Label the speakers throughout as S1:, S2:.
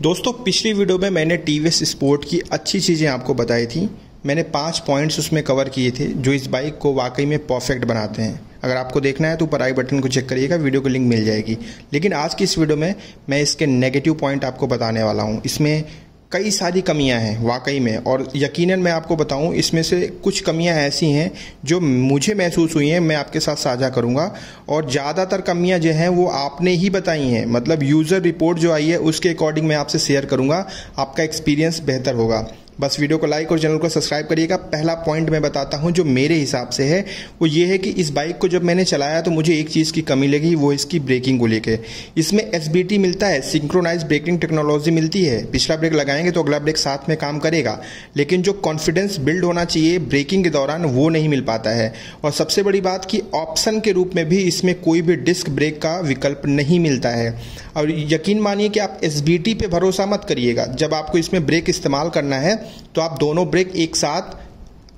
S1: दोस्तों, पिछली वीडियो में मैंने टी वी स्पोर्ट की अच्छी चीज़ें आपको बताई थी। मैंने पाँच पॉइंट्स उसमें कवर किए थे, जो इस बाइक को वाकई में परफेक्ट बनाते हैं। अगर आपको देखना है तो ऊपर आई बटन को चेक करिएगा, वीडियो की लिंक मिल जाएगी। लेकिन आज की इस वीडियो में मैं इसके नेगेटिव पॉइंट आपको बताने वाला हूँ। इसमें कई सारी कमियाँ हैं, वाकई में। और यकीनन मैं आपको बताऊँ, इसमें से कुछ कमियाँ ऐसी हैं जो मुझे महसूस हुई हैं, मैं आपके साथ साझा करूँगा। और ज़्यादातर कमियाँ जो हैं, वो आपने ही बताई हैं। मतलब यूज़र रिपोर्ट जो आई है, उसके अकॉर्डिंग मैं आपसे शेयर करूँगा। आपका एक्सपीरियंस बेहतर होगा। बस वीडियो को लाइक और चैनल को सब्सक्राइब करिएगा। पहला पॉइंट मैं बताता हूँ जो मेरे हिसाब से है, वो ये है कि इस बाइक को जब मैंने चलाया तो मुझे एक चीज़ की कमी लगी, वो इसकी ब्रेकिंग को लेकर इसमें एसबीटी मिलता है सिंक्रोनाइज ब्रेकिंग टेक्नोलॉजी मिलती है। पिछला ब्रेक लगाएँगे तो अगला ब्रेक साथ में काम करेगा। लेकिन जो कॉन्फिडेंस बिल्ड होना चाहिए ब्रेकिंग के दौरान, वो नहीं मिल पाता है। और सबसे बड़ी बात कि ऑप्शन के रूप में भी इसमें कोई भी डिस्क ब्रेक का विकल्प नहीं मिलता है। और यकीन मानिए कि आप एस पे भरोसा मत करिएगा। जब आपको इसमें ब्रेक इस्तेमाल करना है तो आप दोनों ब्रेक एक साथ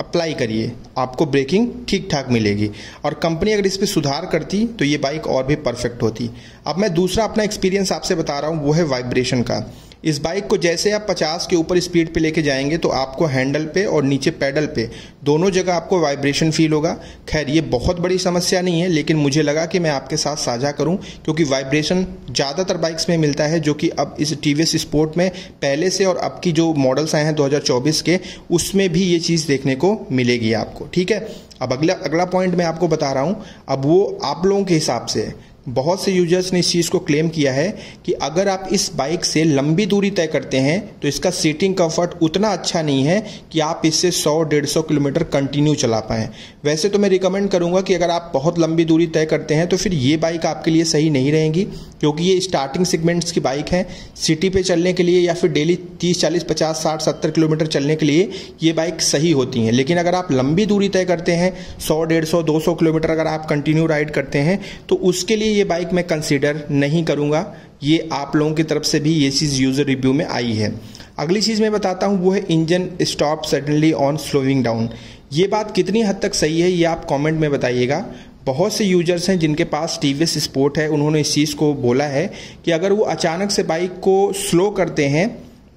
S1: अप्लाई करिए। आपको ब्रेकिंग ठीक ठाक मिलेगी। और कंपनी अगर इस पर सुधार करती तो ये बाइक और भी परफेक्ट होती। अब मैं दूसरा अपना एक्सपीरियंस आपसे बता रहा हूँ, वो है वाइब्रेशन का। इस बाइक को जैसे आप 50 के ऊपर स्पीड पे लेके जाएँगे तो आपको हैंडल पे और नीचे पैडल पे दोनों जगह आपको वाइब्रेशन फील होगा। खैर, ये बहुत बड़ी समस्या नहीं है, लेकिन मुझे लगा कि मैं आपके साथ साझा करूँ, क्योंकि वाइब्रेशन ज़्यादातर बाइक्स में मिलता है, जो कि अब इस टी स्पोर्ट में पहले से और अब की जो मॉडल्स आए हैं दो हज़ार चौबीस के, उसमें भी ये चीज़ देखने को मिलेगी आपको। ठीक है? अब अगला अगला पॉइंट मैं आपको बता रहा हूँ। अब वो आप लोगों के हिसाब से है। बहुत से यूज़र्स ने इस चीज़ को क्लेम किया है कि अगर आप इस बाइक से लंबी दूरी तय करते हैं तो इसका सीटिंग कंफर्ट उतना अच्छा नहीं है कि आप इससे 100 सौ किलोमीटर कंटिन्यू चला पाएँ। वैसे तो मैं रिकमेंड करूँगा कि अगर आप बहुत लंबी दूरी तय करते हैं तो फिर ये बाइक आपके लिए सही नहीं रहेगी, क्योंकि ये स्टार्टिंग सेगमेंट्स की बाइक है। सिटी पे चलने के लिए या फिर डेली तीस, चालीस, पचास, साठ, सत्तर किलोमीटर चलने के लिए ये बाइक सही होती हैं। लेकिन अगर आप लंबी दूरी तय करते हैं, सौ, डेढ़ सौ, दो सौ किलोमीटर अगर आप कंटिन्यू राइड करते हैं तो उसके लिए ये बाइक मैं कंसिडर नहीं करूँगा। ये आप लोगों की तरफ़ से भी ये चीज़ यूज़र रिव्यू में आई है। अगली चीज़ मैं बताता हूँ, वो है engine stop suddenly on slowing down ये बात कितनी हद तक सही है, ये आप कमेंट में बताइएगा। बहुत से यूज़र्स हैं जिनके पास टी स्पोर्ट है, उन्होंने इस चीज़ को बोला है कि अगर वो अचानक से बाइक को स्लो करते हैं,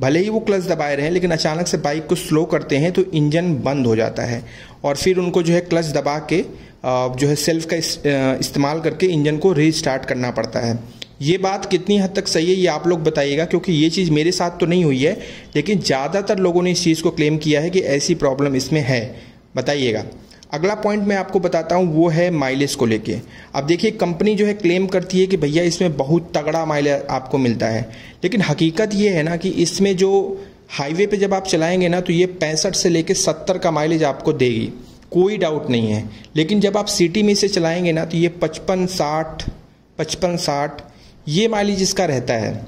S1: भले ही वो क्लच दबाए रहे हैं लेकिन अचानक से बाइक को स्लो करते हैं तो इंजन बंद हो जाता है। और फिर उनको जो है क्लच दबा के जो है सेल्फ का इस्तेमाल करके इंजन को रीस्टार्ट करना पड़ता है। ये बात कितनी हद तक सही है ये आप लोग बताइएगा, क्योंकि ये चीज़ मेरे साथ तो नहीं हुई है, लेकिन ज़्यादातर लोगों ने इस चीज़ को क्लेम किया है कि ऐसी प्रॉब्लम इसमें है। बताइएगा। अगला पॉइंट मैं आपको बताता हूँ, वो है माइलेज को लेके। अब देखिए कंपनी जो है क्लेम करती है कि भैया इसमें बहुत तगड़ा माइलेज आपको मिलता है। लेकिन हकीकत ये है ना कि इसमें जो हाईवे पे जब आप चलाएँगे ना तो ये पैंसठ से लेके सत्तर का माइलेज आपको देगी। कोई डाउट नहीं है। लेकिन जब आप सिटी में इसे चलाएँगे ना तो ये पचपन साठ पचपन साठ, ये माइलेज इसका रहता है।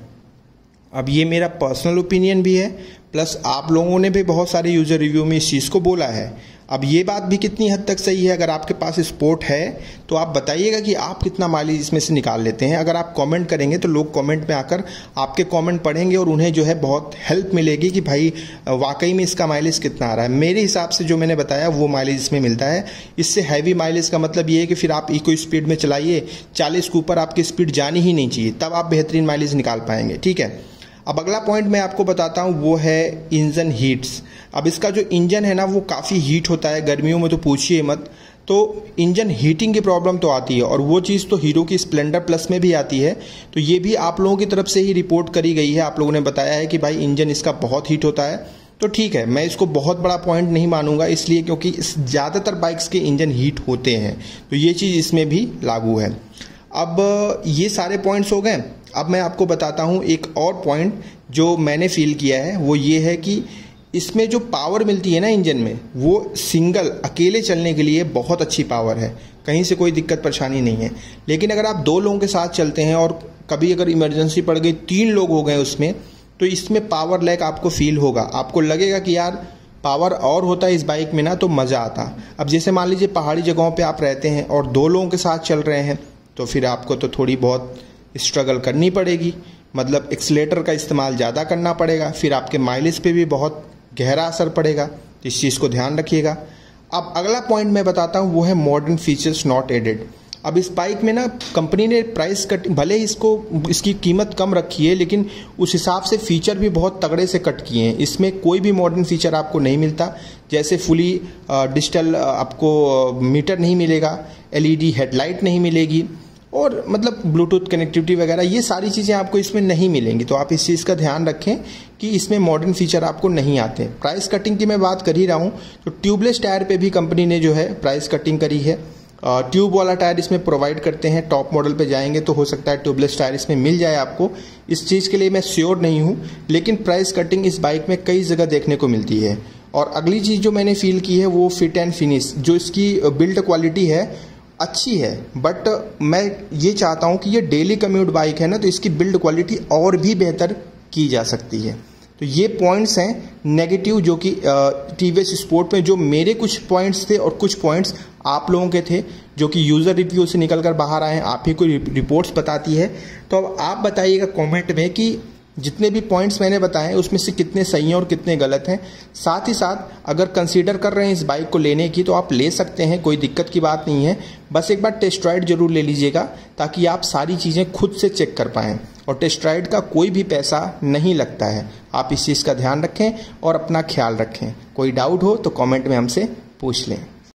S1: अब ये मेरा पर्सनल ओपिनियन भी है प्लस आप लोगों ने भी बहुत सारे यूज़र रिव्यू में इस चीज़ को बोला है। अब ये बात भी कितनी हद तक सही है? अगर आपके पास स्पोर्ट है तो आप बताइएगा कि आप कितना माइलेज इसमें से निकाल लेते हैं। अगर आप कमेंट करेंगे तो लोग कमेंट में आकर आपके कमेंट पढ़ेंगे और उन्हें जो है बहुत हेल्प मिलेगी कि भाई, वाकई में इसका माइलेज कितना आ रहा है। मेरे हिसाब से जो मैंने बताया, वो माइलेज इसमें मिलता है। इससे हैवी माइलेज का मतलब ये है कि फिर आप इको स्पीड में चलाइए, चालीस के ऊपर आपकी स्पीड जानी ही नहीं चाहिए, तब आप बेहतरीन माइलेज निकाल पाएँगे, ठीक है? अब अगला पॉइंट मैं आपको बताता हूँ, वो है इंजन हीट्स अब इसका जो इंजन है ना, वो काफ़ी हीट होता है, गर्मियों में तो पूछिए मत। तो इंजन हीटिंग की प्रॉब्लम तो आती है और वो चीज़ तो हीरो की स्प्लेंडर प्लस में भी आती है। तो ये भी आप लोगों की तरफ़ से ही रिपोर्ट करी गई है, आप लोगों ने बताया है कि भाई इंजन इसका बहुत हीट होता है। तो ठीक है, मैं इसको बहुत बड़ा पॉइंट नहीं मानूँगा इसलिए क्योंकि इस ज़्यादातर बाइक्स के इंजन हीट होते हैं। तो ये चीज़ इसमें भी लागू है। अब ये सारे पॉइंट्स हो गए। अब मैं आपको बताता हूँ एक और पॉइंट जो मैंने फील किया है, वो ये है कि इसमें जो पावर मिलती है ना इंजन में, वो सिंगल अकेले चलने के लिए बहुत अच्छी पावर है। कहीं से कोई दिक्कत, परेशानी नहीं है। लेकिन अगर आप दो लोगों के साथ चलते हैं और कभी अगर इमरजेंसी पड़ गई, तीन लोग हो गए उसमें तो इसमें पावर लैक आपको फील होगा। आपको लगेगा कि यार पावर और होता है इस बाइक में ना तो मज़ा आता। अब जैसे मान लीजिए पहाड़ी जगहों पे आप रहते हैं और दो लोगों के साथ चल रहे हैं तो फिर आपको तो थोड़ी बहुत स्ट्रगल करनी पड़ेगी। मतलब एक्सलेटर का इस्तेमाल ज़्यादा करना पड़ेगा। फिर आपके माइलेज पे भी बहुत गहरा असर पड़ेगा तो इस चीज़ को ध्यान रखिएगा। अब अगला पॉइंट मैं बताता हूँ, वो है मॉडर्न फीचर्स नॉट एडेड अब इस बाइक में ना कंपनी ने प्राइस कट भले ही इसको, इसकी कीमत कम रखी है, लेकिन उस हिसाब से फीचर भी बहुत तगड़े से कट किए हैं। इसमें कोई भी मॉडर्न फीचर आपको नहीं मिलता, जैसे फुली डिजिटल आपको मीटर नहीं मिलेगा एलईडी हेडलाइट नहीं मिलेगी। और मतलब ब्लूटूथ कनेक्टिविटी वगैरह, ये सारी चीज़ें आपको इसमें नहीं मिलेंगी। तो आप इस चीज़ का ध्यान रखें कि इसमें मॉडर्न फीचर आपको नहीं आते। प्राइस कटिंग की मैं बात कर ही रहा हूँ तो ट्यूबलेस टायर पे भी कंपनी ने जो है प्राइस कटिंग करी है। ट्यूब वाला टायर इसमें प्रोवाइड करते हैं टॉप मॉडल पे जाएँगे तो हो सकता है ट्यूबलेस टायर इसमें मिल जाए आपको। इस चीज़ के लिए मैं श्योर नहीं हूँ, लेकिन प्राइस कटिंग इस बाइक में कई जगह देखने को मिलती है। और अगली चीज़ जो मैंने फील की है, वो फिट एंड फिनिश जो इसकी बिल्ड क्वालिटी है अच्छी है बट मैं ये चाहता हूँ कि ये डेली कम्यूट बाइक है ना तो इसकी बिल्ड क्वालिटी और भी बेहतर की जा सकती है। तो ये पॉइंट्स हैं नेगेटिव जो कि टी वी स्पोर्ट में जो मेरे कुछ पॉइंट्स थे और कुछ पॉइंट्स आप लोगों के थे, जो कि यूज़र रिव्यू से निकल कर बाहर आए हैं, आप ही को रिपोर्ट्स बताती है। तो अब आप बताइएगा कमेंट में कि जितने भी पॉइंट्स मैंने बताए, उसमें से कितने सही हैं और कितने गलत हैं। साथ ही साथ, अगर कंसीडर कर रहे हैं इस बाइक को लेने की तो आप ले सकते हैं, कोई दिक्कत की बात नहीं है। बस एक बार टेस्ट राइड ज़रूर ले लीजिएगा, ताकि आप सारी चीज़ें खुद से चेक कर पाएँ। और टेस्ट राइड का कोई भी पैसा नहीं लगता है। आप इस चीज़ का ध्यान रखें और अपना ख्याल रखें। कोई डाउट हो तो कॉमेंट में हमसे पूछ लें।